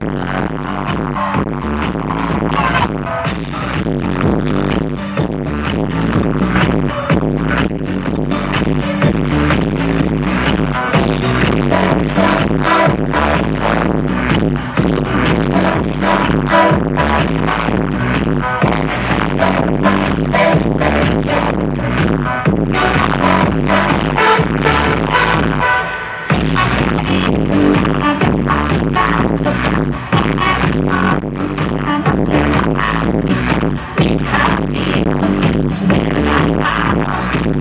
Yeah.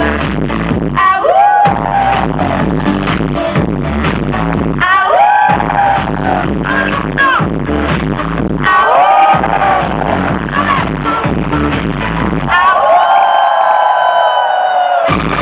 Bye. Bye.